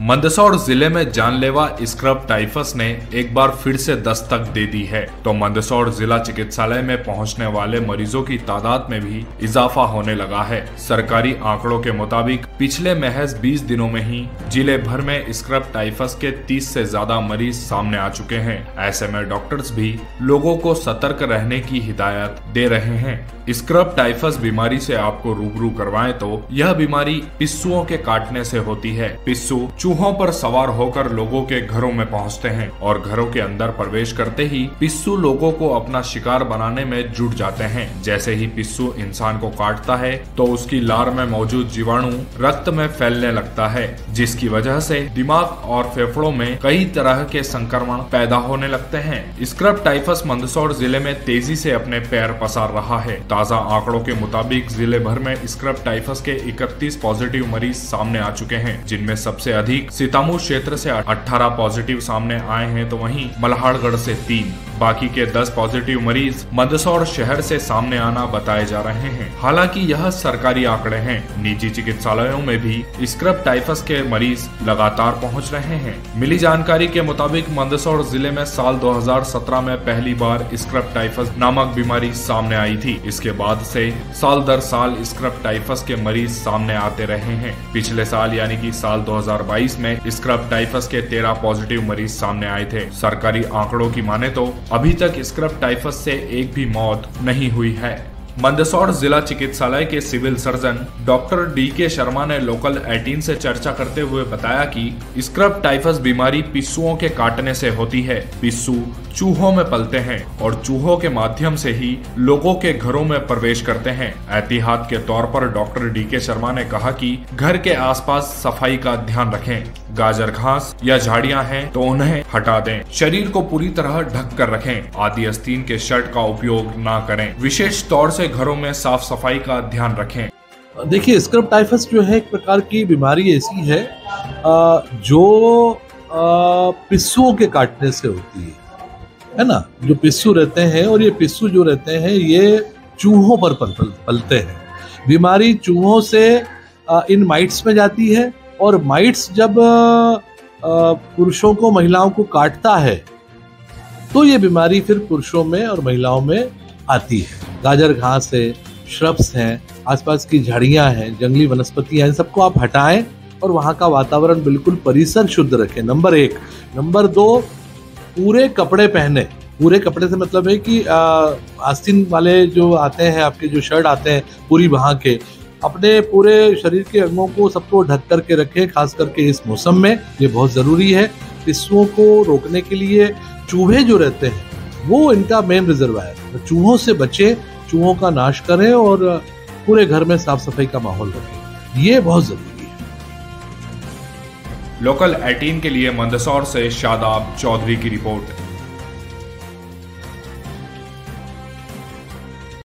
मंदसौर ज़िले में जानलेवा स्क्रब टाइफस ने एक बार फिर से दस्तक दे दी है। तो मंदसौर जिला चिकित्सालय में पहुँचने वाले मरीजों की तादाद में भी इजाफा होने लगा है। सरकारी आंकड़ों के मुताबिक, पिछले महज 20 दिनों में ही ज़िले भर में स्क्रब टाइफस के 30 से ज़्यादा मरीज़ सामने आ चुके हैं। ऐसे में डॉक्टर्स भी लोगों को सतर्क रहने की हिदायत दे रहे हैं। स्क्रब टाइफस बीमारी से आपको रूबरू करवाएँ तो यह बीमारी पिस्सुओं के काटने से होती है। पिस्सू चूहों पर सवार होकर लोगों के घरों में पहुँचते हैं और घरों के अंदर प्रवेश करते ही पिस्सू लोगों को अपना शिकार बनाने में जुट जाते हैं। जैसे ही पिस्सू इंसान को काटता है तो उसकी लार में मौजूद जीवाणु रक्त में फैलने लगता है, जिसकी वजह से दिमाग और फेफड़ों में कई तरह के संक्रमण पैदा होने लगते हैं। स्क्रब टाइफस मंदसौर ज़िले में तेज़ी से अपने पैर पसार रहा है। ताज़ा आंकड़ों के मुताबिक ज़िले भर में स्क्रब टाइफस के 31 पॉजिटिव मरीज़ सामने आ चुके हैं, जिनमें सबसे अधिक सीतामू क्षेत्र से 18 पॉजिटिव सामने आए हैं तो वहीं मल्हारगढ़ से तीन। बाकी के 10 पॉजिटिव मरीज़ मंदसौर शहर से सामने आना बताए जा रहे हैं। हालाँकि यह सरकारी आंकड़े हैं। निजी चिकित्सालयों में भी स्क्रब टाइफस के मरीज़ लगातार पहुँच रहे हैं। मिली जानकारी के मुताबिक मंदसौर ज़िले में साल 2017 में पहली बार स्क्रब टाइफस नामक बीमारी सामने आई थी। इसके बाद से साल दर साल स्क्रब टाइफस के मरीज़ सामने आते रहे हैं। पिछले साल यानी कि साल 2022 में स्क्रब टाइफस के 13 पॉजिटिव मरीज़ सामने आए थे। सरकारी आंकड़ों की माने तो अभी तक स्क्रब टाइफस से एक भी मौत नहीं हुई है। मंदसौर जिला चिकित्सालय के सिविल सर्जन डॉक्टर डी के शर्मा ने लोकल 18 से चर्चा करते हुए बताया कि स्क्रब टाइफस बीमारी पिस्सुओं के काटने से होती है। पिस्सू चूहों में पलते हैं और चूहों के माध्यम से ही लोगों के घरों में प्रवेश करते हैं। एहतियात के तौर पर डॉक्टर डी के शर्मा ने कहा कि घर के आसपास सफ़ाई का ध्यान रखें। गाजर घास या झाड़ियाँ हैं तो उन्हें हटा दें। शरीर को पूरी तरह ढक कर रखें। आदि अस्तीन के शर्ट का उपयोग न करें। विशेष तौर से घरों में साफ़ सफ़ाई का ध्यान रखें। देखिए स्क्रब टाइफस जो है एक प्रकार की बीमारी ऐसी है जो पिस्सुओं के काटने से होती है। है ना? जो पिस्सू रहते हैं और ये पिस्सू जो रहते हैं ये चूहों पर पल, पल, पलते हैं। बीमारी चूहों से इन माइट्स में जाती है और माइट्स जब पुरुषों को महिलाओं को काटता है तो ये बीमारी फिर पुरुषों में और महिलाओं में आती है। गाजर घास है, श्रब्स हैं, आसपास की झाड़ियाँ हैं, जंगली वनस्पतियाँ हैं सबको आप हटाएँ और वहाँ का वातावरण बिल्कुल परिसर शुद्ध रखें। नंबर एक। नंबर दो, पूरे कपड़े पहने। पूरे कपड़े से मतलब है कि आस्तीन वाले जो आते हैं, आपके जो शर्ट आते हैं, पूरी वहाँ के, अपने पूरे शरीर के अंगों को सबको ढक करके रखें, खास करके इस मौसम में। ये बहुत ज़रूरी है। पिस्सुओं को रोकने के लिए चूहे जो रहते हैं, वो इनका मेन रिजर्वायर तो चूहों से बचे चूहों का नाश करें और पूरे घर में साफ़ सफ़ाई का माहौल रखें। ये बहुत ज़रूरी है। लोकल 18 के लिए मंदसौर से शादाब चौधरी की रिपोर्ट।